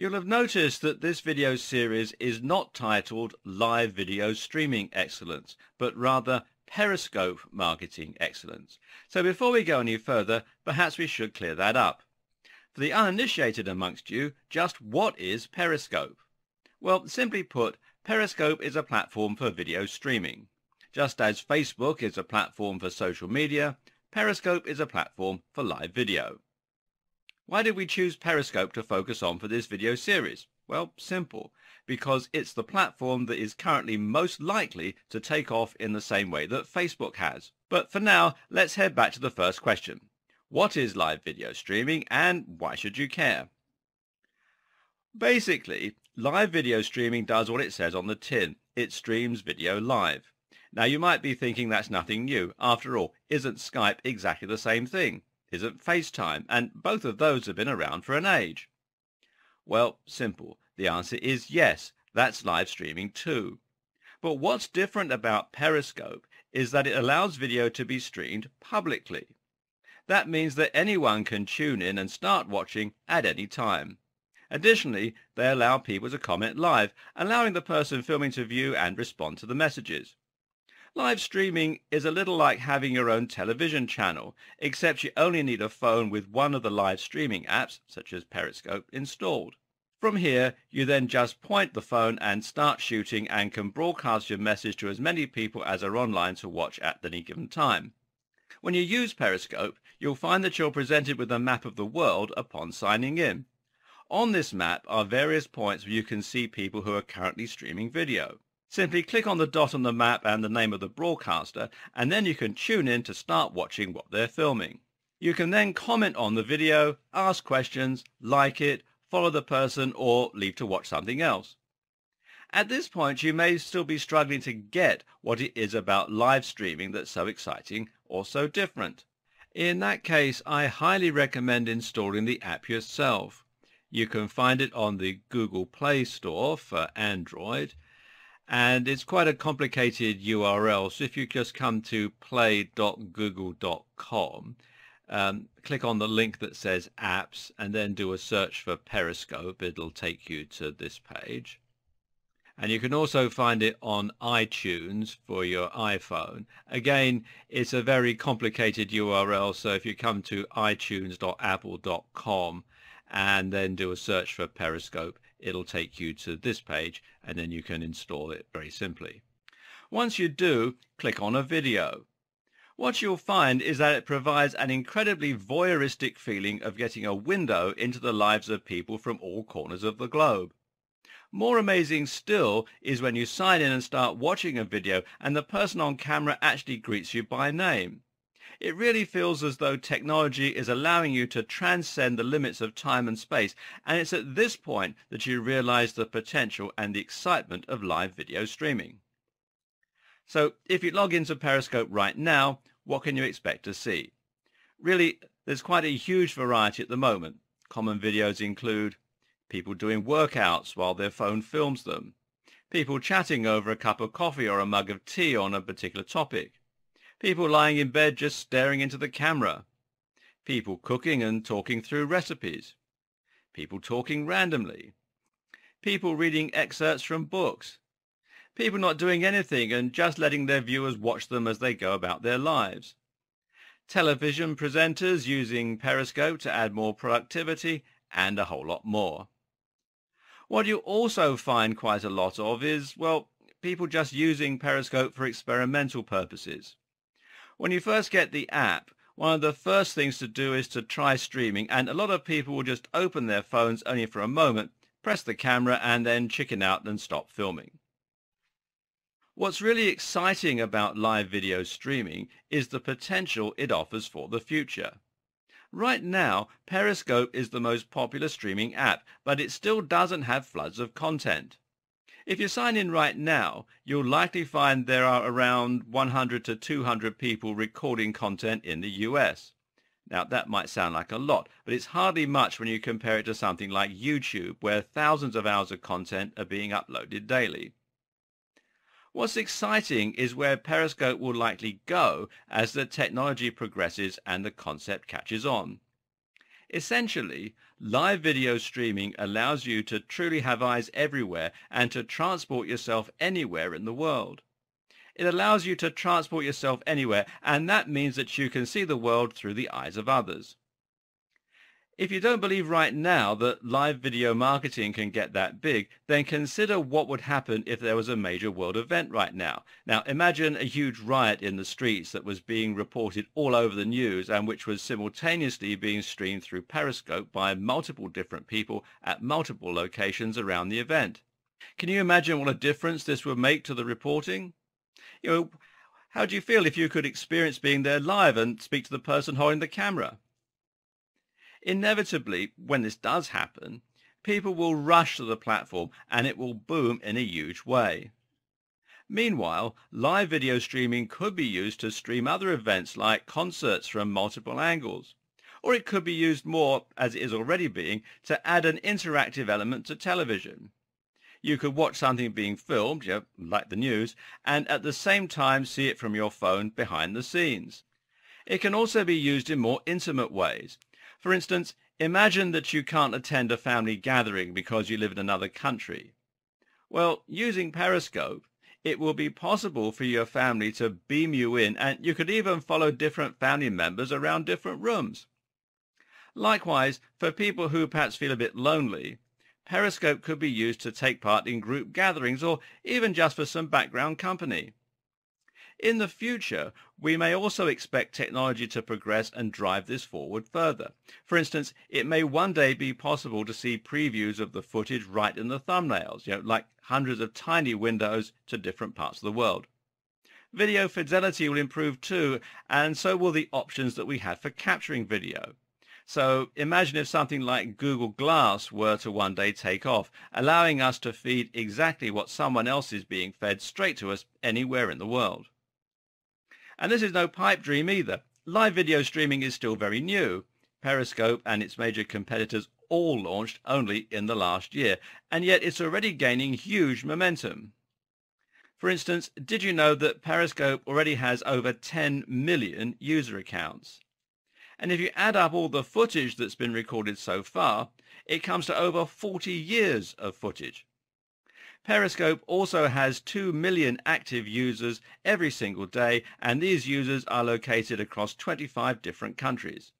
You'll have noticed that this video series is not titled Live Video Streaming Excellence, but rather Periscope Marketing Excellence. So before we go any further, perhaps we should clear that up. For the uninitiated amongst you, just what is Periscope? Well, simply put, Periscope is a platform for video streaming. Just as Facebook is a platform for social media, Periscope is a platform for live video. Why did we choose Periscope to focus on for this video series? Well, simple. Because it's the platform that is currently most likely to take off in the same way that Facebook has. But for now, let's head back to the first question. What is live video streaming and why should you care? Basically, live video streaming does what it says on the tin. It streams video live. Now you might be thinking that's nothing new. After all, isn't Skype exactly the same thing? Isn't FaceTime? And both of those have been around for an age. Well, simple. The answer is yes, that's live streaming too. But what's different about Periscope is that it allows video to be streamed publicly. That means that anyone can tune in and start watching at any time. Additionally, they allow people to comment live, allowing the person filming to view and respond to the messages. Live streaming is a little like having your own television channel, except you only need a phone with one of the live streaming apps, such as Periscope, installed. From here, you then just point the phone and start shooting and can broadcast your message to as many people as are online to watch at any given time. When you use Periscope, you'll find that you're presented with a map of the world upon signing in. On this map are various points where you can see people who are currently streaming video. Simply click on the dot on the map and the name of the broadcaster, and then you can tune in to start watching what they're filming. You can then comment on the video, ask questions, like it, follow the person, or leave to watch something else. At this point, you may still be struggling to get what it is about live streaming that's so exciting or so different. In that case, I highly recommend installing the app yourself. You can find it on the Google Play Store for Android, and it's quite a complicated URL. So if you just come to play.google.com, um, click on the link that says apps and then do a search for Periscope. It'll take you to this page. And you can also find it on iTunes for your iPhone. Again, it's a very complicated URL, so if you come to itunes.apple.com and then do a search for Periscope, it'll take you to this page and then you can install it very simply. Once you do, click on a video. What you'll find is that it provides an incredibly voyeuristic feeling of getting a window into the lives of people from all corners of the globe. More amazing still is when you sign in and start watching a video and the person on camera actually greets you by name. It really feels as though technology is allowing you to transcend the limits of time and space, and it's at this point that you realize the potential and the excitement of live video streaming. So if you log into Periscope right now, what can you expect to see? Really, there's quite a huge variety at the moment. Common videos include people doing workouts while their phone films them, people chatting over a cup of coffee or a mug of tea on a particular topic, people lying in bed just staring into the camera, people cooking and talking through recipes, people talking randomly, people reading excerpts from books, people not doing anything and just letting their viewers watch them as they go about their lives, television presenters using Periscope to add more productivity, and a whole lot more. What you also find quite a lot of is, well, people just using Periscope for experimental purposes. When you first get the app, one of the first things to do is to try streaming, and a lot of people will just open their phones only for a moment, press the camera, and then chicken out and stop filming. What's really exciting about live video streaming is the potential it offers for the future. Right now, Periscope is the most popular streaming app, but it still doesn't have floods of content. If you sign in right now, you'll likely find there are around 100 to 200 people recording content in the US. Now that might sound like a lot, but it's hardly much when you compare it to something like YouTube where thousands of hours of content are being uploaded daily. What's exciting is where Periscope will likely go as the technology progresses and the concept catches on. Essentially, live video streaming allows you to truly have eyes everywhere and to transport yourself anywhere in the world. It allows you to transport yourself anywhere, and that means that you can see the world through the eyes of others. If you don't believe right now that live video marketing can get that big, then consider what would happen if there was a major world event right now. Now imagine a huge riot in the streets that was being reported all over the news and which was simultaneously being streamed through Periscope by multiple different people at multiple locations around the event. Can you imagine what a difference this would make to the reporting? You know, how do you feel if you could experience being there live and speak to the person holding the camera? Inevitably, when this does happen, people will rush to the platform and it will boom in a huge way. Meanwhile, live video streaming could be used to stream other events like concerts from multiple angles. Or it could be used more, as it is already being, to add an interactive element to television. You could watch something being filmed, like the news, and at the same time see it from your phone behind the scenes. It can also be used in more intimate ways, for instance, imagine that you can't attend a family gathering because you live in another country. Well, using Periscope, it will be possible for your family to beam you in and you could even follow different family members around different rooms. Likewise, for people who perhaps feel a bit lonely, Periscope could be used to take part in group gatherings or even just for some background company. In the future, we may also expect technology to progress and drive this forward further. For instance, it may one day be possible to see previews of the footage right in the thumbnails, you know, like hundreds of tiny windows to different parts of the world. Video fidelity will improve too, and so will the options that we have for capturing video. So imagine if something like Google Glass were to one day take off, allowing us to feed exactly what someone else is being fed straight to us anywhere in the world. And this is no pipe dream either. Live video streaming is still very new. Periscope and its major competitors all launched only in the last year, and yet it's already gaining huge momentum. For instance, did you know that Periscope already has over 10 million user accounts? And if you add up all the footage that's been recorded so far, it comes to over 40 years of footage. Periscope also has 2 million active users every single day, and these users are located across 25 different countries.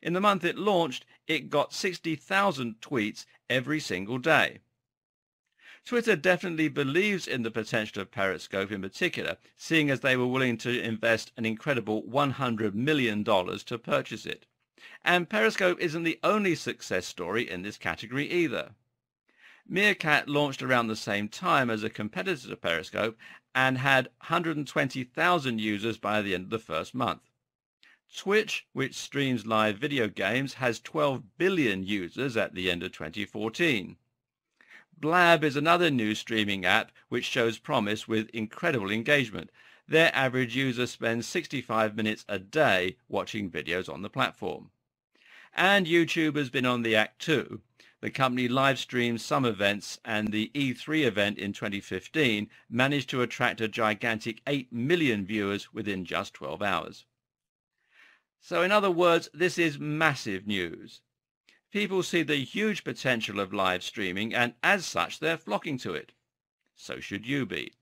In the month it launched, it got 60,000 tweets every single day. Twitter definitely believes in the potential of Periscope in particular, seeing as they were willing to invest an incredible $100 million to purchase it. And Periscope isn't the only success story in this category either. Meerkat launched around the same time as a competitor to Periscope and had 120,000 users by the end of the first month. Twitch, which streams live video games, has 12 billion users at the end of 2014. Blab is another new streaming app which shows promise with incredible engagement. Their average user spends 65 minutes a day watching videos on the platform. And YouTube has been on the act too. The company live streamed some events and the E3 event in 2015 managed to attract a gigantic 8 million viewers within just 12 hours. So in other words, this is massive news. People see the huge potential of live streaming and as such they're flocking to it. So should you be.